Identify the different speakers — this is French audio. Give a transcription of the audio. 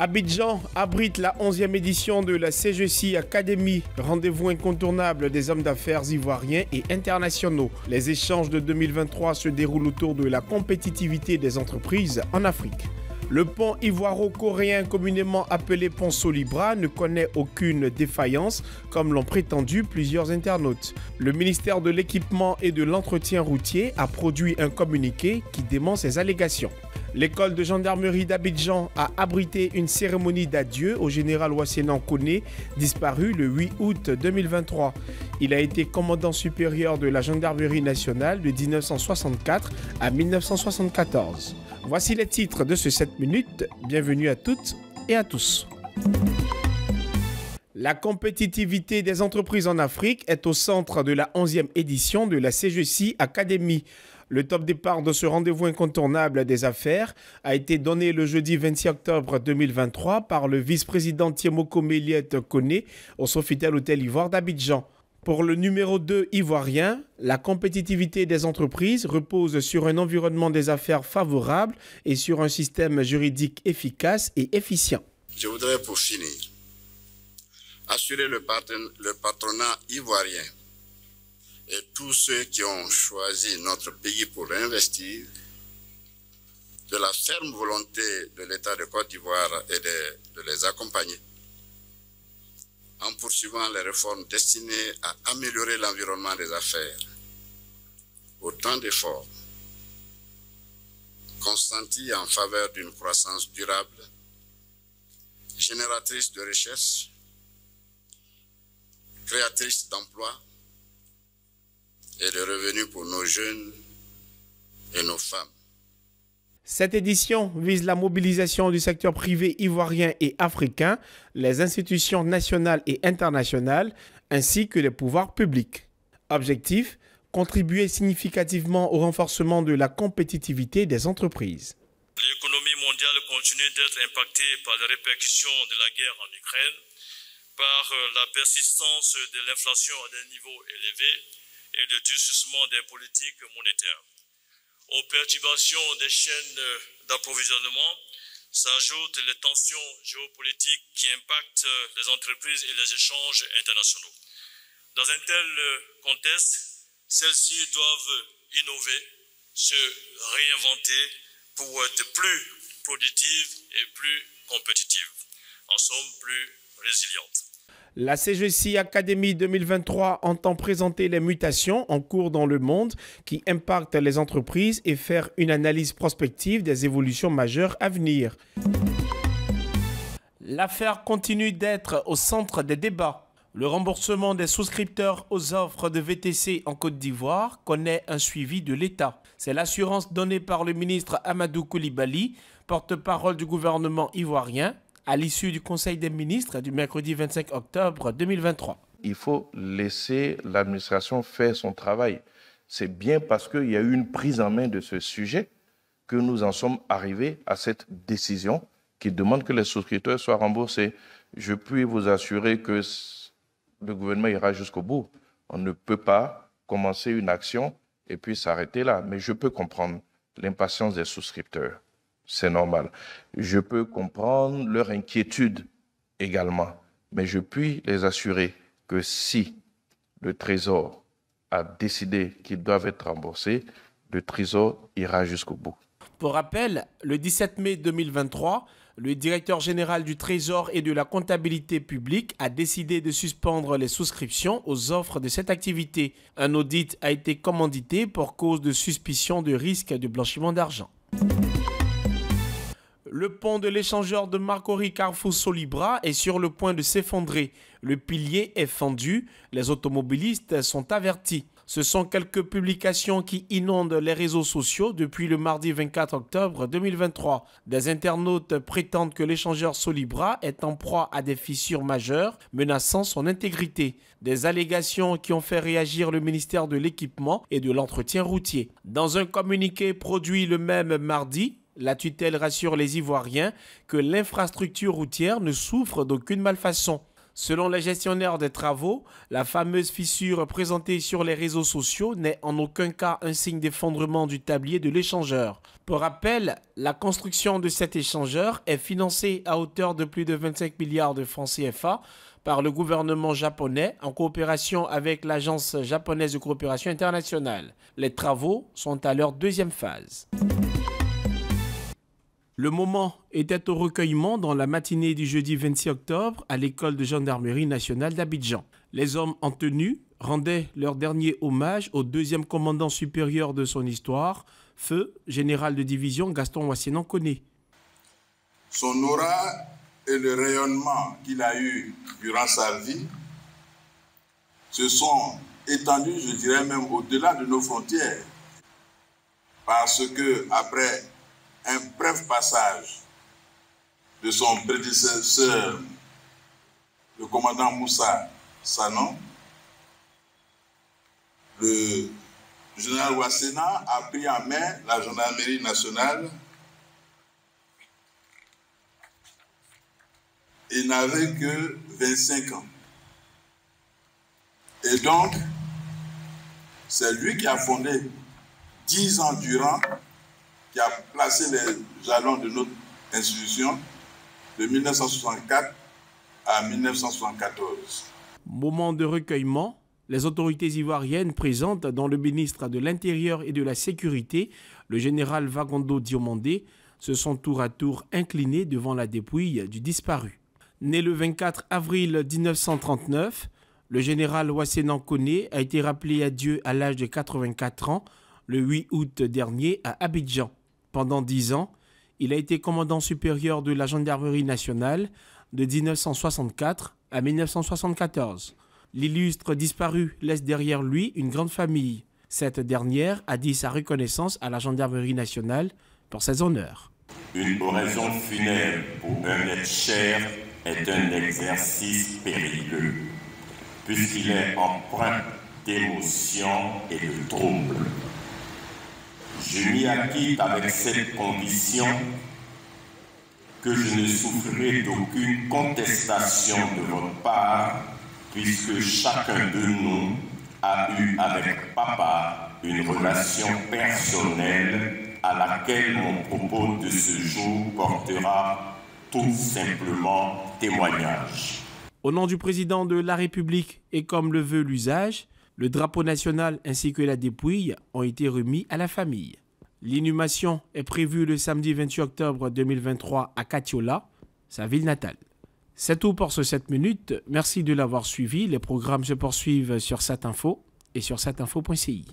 Speaker 1: Abidjan abrite la 11e édition de la CGC Academy, rendez-vous incontournable des hommes d'affaires ivoiriens et internationaux. Les échanges de 2023 se déroulent autour de la compétitivité des entreprises en Afrique. Le pont ivoiro-coréen communément appelé pont Solibra ne connaît aucune défaillance, comme l'ont prétendu plusieurs internautes. Le ministère de l'équipement et de l'entretien routier a produit un communiqué qui dément ces allégations. L'école de gendarmerie d'Abidjan a abrité une cérémonie d'adieu au général Wassenan Kone, disparu le 8 août 2023. Il a été commandant supérieur de la gendarmerie nationale de 1964 à 1974. Voici les titres de ce 7 minutes. Bienvenue à toutes et à tous. La compétitivité des entreprises en Afrique est au centre de la 11e édition de la CGC Academy. Le top départ de ce rendez-vous incontournable des affaires a été donné le jeudi 26 octobre 2023 par le vice-président Thiemoko Méliette Kone au Sofitel Hôtel Ivoire d'Abidjan. Pour le numéro 2 ivoirien, la compétitivité des entreprises repose sur un environnement des affaires favorable et sur un système juridique efficace et efficient.
Speaker 2: Je voudrais pour finir assurer le patronat ivoirien et tous ceux qui ont choisi notre pays pour investir, de la ferme volonté de l'État de Côte d'Ivoire et de, les accompagner en poursuivant les réformes destinées à améliorer l'environnement des affaires. Autant d'efforts consentis en faveur d'une croissance durable, génératrice de richesses, créatrice d'emplois, et de revenus pour nos jeunes et nos femmes.
Speaker 1: Cette édition vise la mobilisation du secteur privé ivoirien et africain, les institutions nationales et internationales, ainsi que les pouvoirs publics. Objectif contribuer significativement au renforcement de la compétitivité des entreprises.
Speaker 3: L'économie mondiale continue d'être impactée par les répercussions de la guerre en Ukraine, par la persistance de l'inflation à des niveaux élevés et le durcissement des politiques monétaires. Aux perturbations des chaînes d'approvisionnement s'ajoutent les tensions géopolitiques qui impactent les entreprises et les échanges internationaux. Dans un tel contexte, celles-ci doivent innover, se réinventer pour être plus productives et plus compétitives, en somme plus résilientes.
Speaker 1: La CGC Academy 2023 entend présenter les mutations en cours dans le monde qui impactent les entreprises et faire une analyse prospective des évolutions majeures à venir. L'affaire continue d'être au centre des débats. Le remboursement des souscripteurs aux offres de VTC en Côte d'Ivoire connaît un suivi de l'État. C'est l'assurance donnée par le ministre Amadou Koulibaly, porte-parole du gouvernement ivoirien, à l'issue du Conseil des ministres du mercredi 25 octobre 2023.
Speaker 4: Il faut laisser l'administration faire son travail. C'est bien parce qu'il y a eu une prise en main de ce sujet que nous en sommes arrivés à cette décision qui demande que les souscripteurs soient remboursés. Je puis vous assurer que le gouvernement ira jusqu'au bout. On ne peut pas commencer une action et puis s'arrêter là. Mais je peux comprendre l'impatience des souscripteurs c'est normal. Je peux comprendre leur inquiétude également, mais je puis les assurer que si le Trésor a décidé qu'ils doivent être remboursés, le Trésor ira jusqu'au bout.
Speaker 1: Pour rappel, le 17 mai 2023, le directeur général du Trésor et de la comptabilité publique a décidé de suspendre les souscriptions aux offres de cette activité. Un audit a été commandité pour cause de suspicion de risque de blanchiment d'argent. Le pont de l'échangeur de Marcory Carrefour Solibra est sur le point de s'effondrer. Le pilier est fendu. Les automobilistes sont avertis. Ce sont quelques publications qui inondent les réseaux sociaux depuis le mardi 24 octobre 2023. Des internautes prétendent que l'échangeur Solibra est en proie à des fissures majeures menaçant son intégrité. Des allégations qui ont fait réagir le ministère de l'Équipement et de l'Entretien routier. Dans un communiqué produit le même mardi, la tutelle rassure les Ivoiriens que l'infrastructure routière ne souffre d'aucune malfaçon. Selon les gestionnaires des travaux, la fameuse fissure présentée sur les réseaux sociaux n'est en aucun cas un signe d'effondrement du tablier de l'échangeur. Pour rappel, la construction de cet échangeur est financée à hauteur de plus de 25 milliards de francs CFA par le gouvernement japonais en coopération avec l'Agence japonaise de coopération internationale. Les travaux sont à leur deuxième phase. Le moment était au recueillement dans la matinée du jeudi 26 octobre à l'école de gendarmerie nationale d'Abidjan. Les hommes en tenue rendaient leur dernier hommage au deuxième commandant supérieur de son histoire, feu général de division Gaston Wassienan Koné.
Speaker 5: Son aura et le rayonnement qu'il a eu durant sa vie se sont étendus, je dirais même au-delà de nos frontières, parce que après un bref passage de son prédécesseur, le commandant Moussa Sanon. Le général Wassena a pris en main la gendarmerie nationale. Il n'avait que 25 ans. Et donc, c'est lui qui a fondé 10 ans durant qui a placé les jalons de notre institution de 1964 à 1974.
Speaker 1: Moment de recueillement, les autorités ivoiriennes présentes, dont le ministre de l'Intérieur et de la Sécurité, le général Vagondo Diomandé, se sont tour à tour inclinés devant la dépouille du disparu. Né le 24 avril 1939, le général Wassenan Kone a été rappelé à Dieu à l'âge de 84 ans le 8 août dernier à Abidjan. Pendant dix ans, il a été commandant supérieur de la gendarmerie nationale de 1964 à 1974. L'illustre disparu laisse derrière lui une grande famille. Cette dernière a dit sa reconnaissance à la gendarmerie nationale pour ses honneurs.
Speaker 6: Une oraison funèbre pour un être cher est un exercice périlleux, puisqu'il est empreint d'émotion et de trouble. Je m'y acquitte avec cette condition que je ne souffrirai d'aucune contestation de votre part, puisque chacun de nous a eu avec papa une relation personnelle à laquelle mon propos de ce jour portera tout simplement témoignage.
Speaker 1: Au nom du président de la République et comme le veut l'usage, le drapeau national ainsi que la dépouille ont été remis à la famille. L'inhumation est prévue le samedi 28 octobre 2023 à Katiola, sa ville natale. C'est tout pour ce 7 minutes. Merci de l'avoir suivi. Les programmes se poursuivent sur cette info et sur cetteinfo.ci.